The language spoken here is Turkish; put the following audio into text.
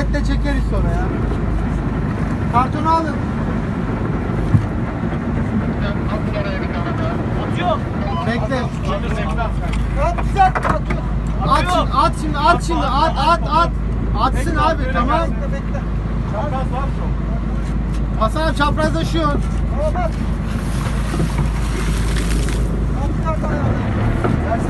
Jetle çekeriz sonra ya. Kartonu alın. Atıyor. Bekle. At güzel atıyor. At şimdi, at şimdi, at şimdi, at, at, at. Atsın abi, tamam. Bekle bekle. Çapraz var çok. Hasan abi çaprazlaşıyorsun. Tamam at. At çıkart ayağını. Versene.